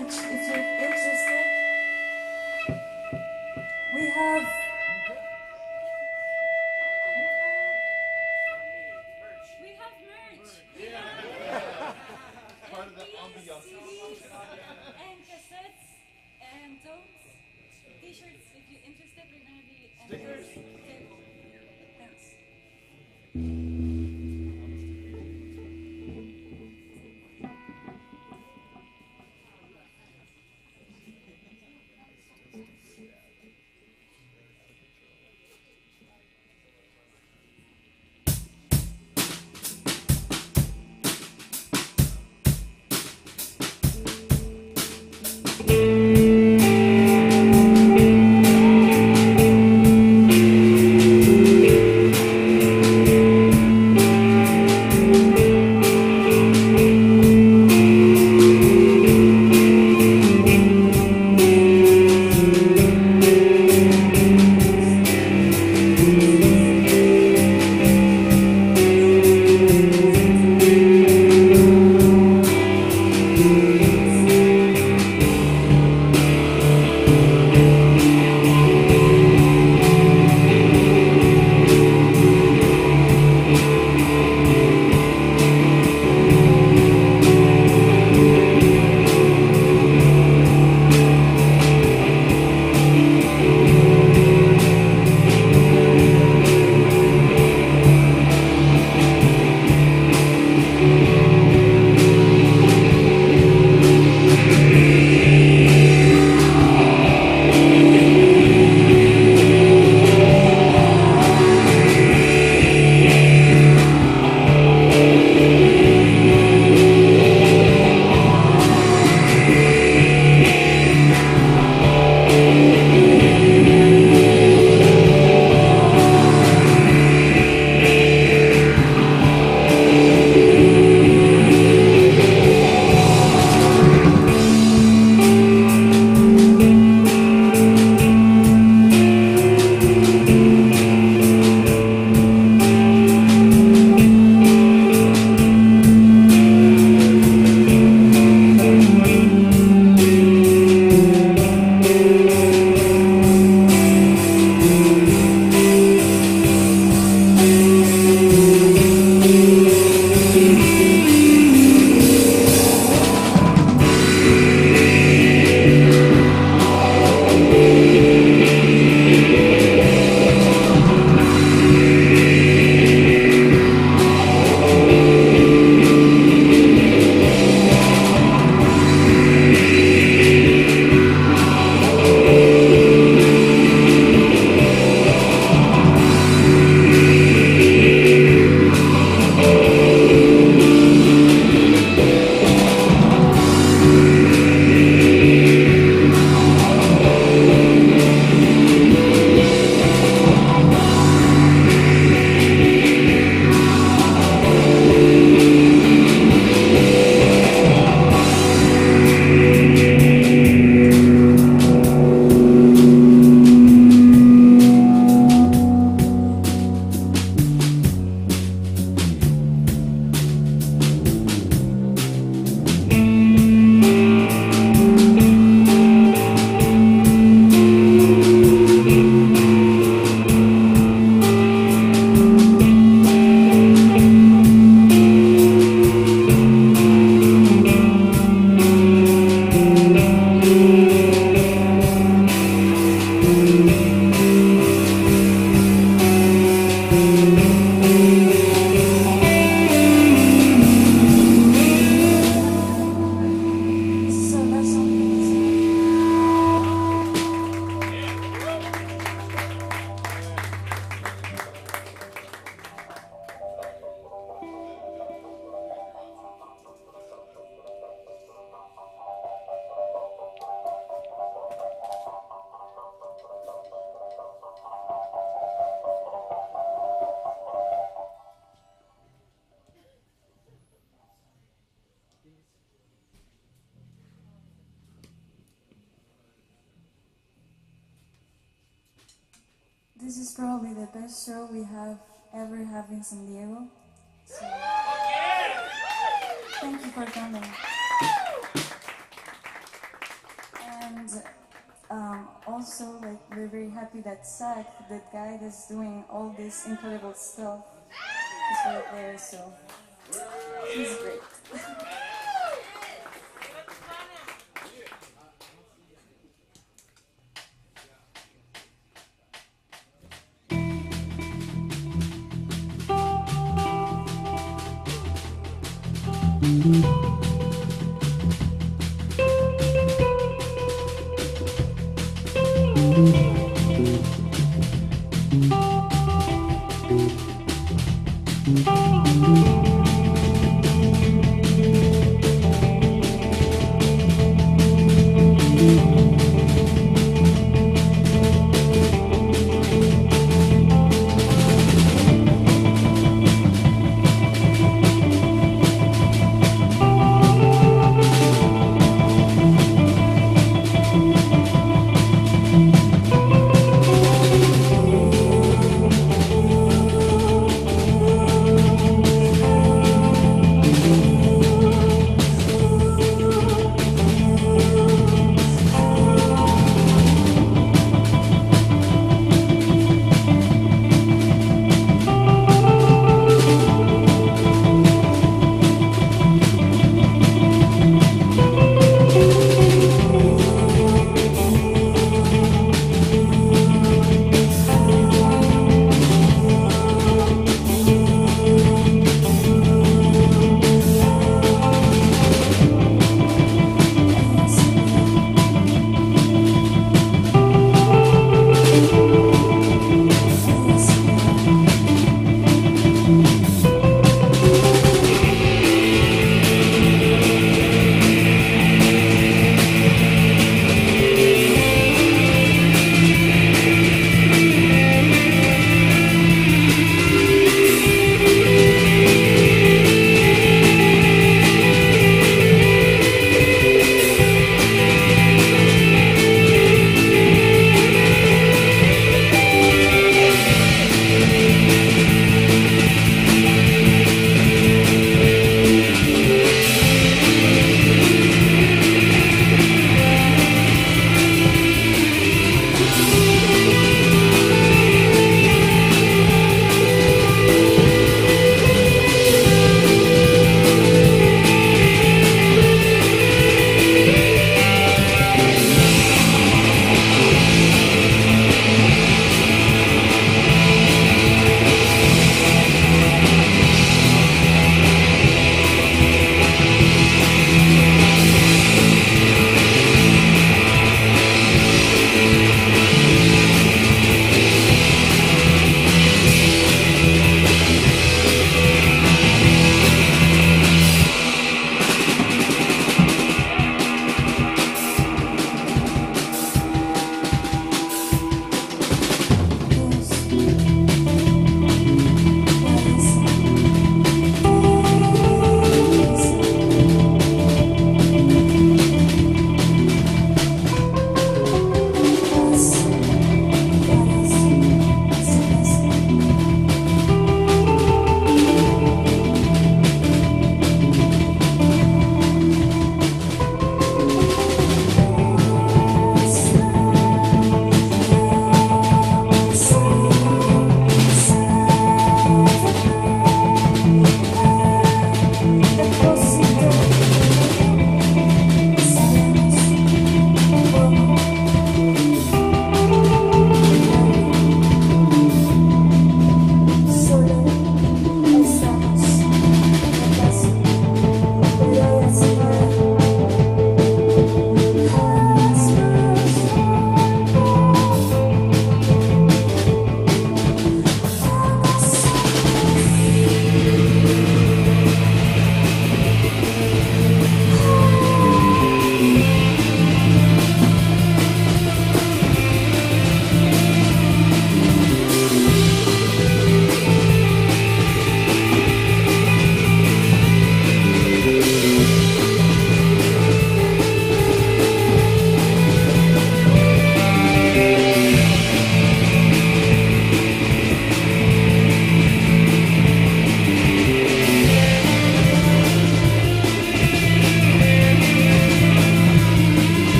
French if you're interested. We have best show we have ever have in San Diego. So, thank you for coming. And um, also, like, we're very happy that Zach, the guy that's doing all this incredible stuff, is right there. So he's great.